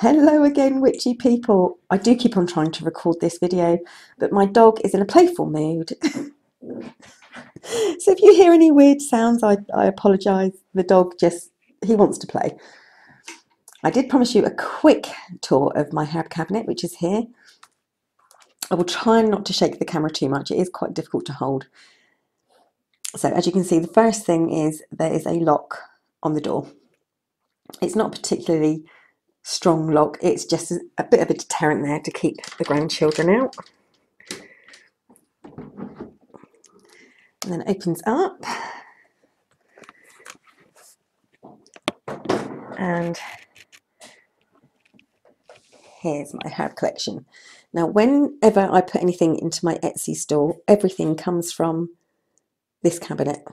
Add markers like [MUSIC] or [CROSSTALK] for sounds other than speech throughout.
Hello again, witchy people. I do keep on trying to record this video, but my dog is in a playful mood. [LAUGHS] so if you hear any weird sounds, I, I apologise. The dog just, he wants to play. I did promise you a quick tour of my herb cabinet, which is here. I will try not to shake the camera too much. It is quite difficult to hold. So as you can see, the first thing is there is a lock on the door. It's not particularly strong lock. It's just a bit of a deterrent there to keep the grandchildren out. And then it opens up. And here's my herb collection. Now, whenever I put anything into my Etsy store, everything comes from this cabinet.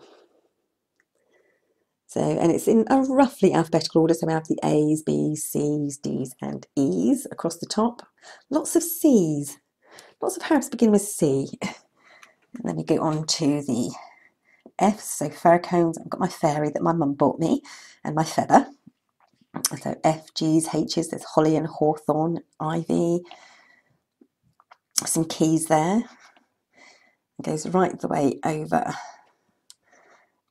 So, and it's in a roughly alphabetical order. So we have the A's, B's, C's, D's, and E's across the top. Lots of C's. Lots of herbs begin with C. And then we go on to the F's, so fir cones. I've got my fairy that my mum bought me, and my feather. So F, G's, H's, there's holly and hawthorn, ivy. Some keys there. It goes right the way over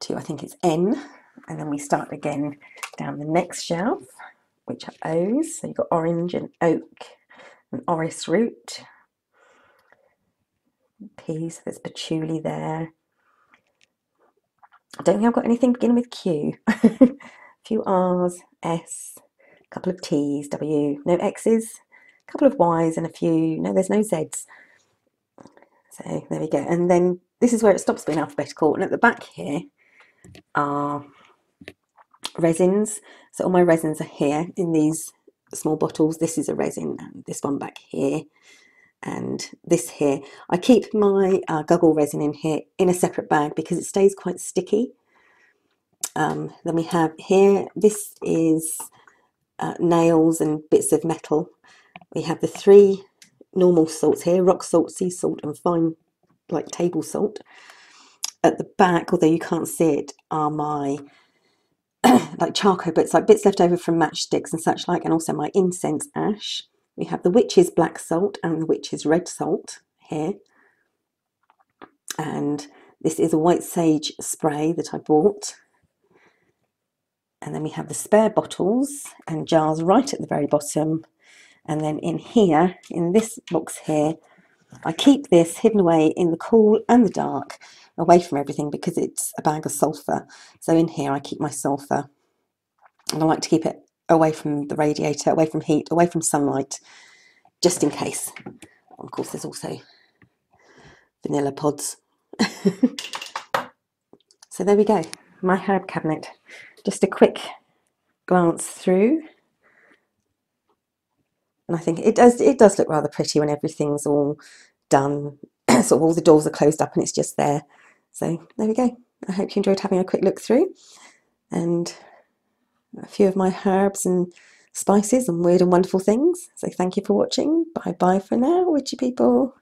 to, I think it's N and then we start again down the next shelf which are O's so you've got orange and oak and orris root. Peas there's patchouli there. I don't think I've got anything beginning with Q. [LAUGHS] A few R's S a couple of T's W no X's a couple of Y's and a few no there's no Z's. So there we go. And then this is where it stops being alphabetical. And at the back here are resins. So all my resins are here in these small bottles. This is a resin, and this one back here, and this here. I keep my uh, Guggul resin in here in a separate bag because it stays quite sticky. Um, then we have here, this is uh, nails and bits of metal. We have the three normal salts here, rock salt, sea salt and fine like table salt. At the back, although you can't see it, are my [COUGHS] like charcoal bits, like bits left over from matchsticks and such like, and also my incense ash. We have the witch's black salt and the witch's red salt here. And this is a white sage spray that I bought. And then we have the spare bottles and jars right at the very bottom. And then in here, in this box here, I keep this hidden away in the cool and the dark away from everything because it's a bag of sulphur. So in here I keep my sulphur and I like to keep it away from the radiator, away from heat, away from sunlight, just in case. Of course there's also vanilla pods. [LAUGHS] so there we go, my herb cabinet. Just a quick glance through. And I think it does it does look rather pretty when everything's all done. [CLEARS THROAT] of all the doors are closed up and it's just there. So there we go. I hope you enjoyed having a quick look through and a few of my herbs and spices and weird and wonderful things. So thank you for watching. Bye bye for now, witchy people.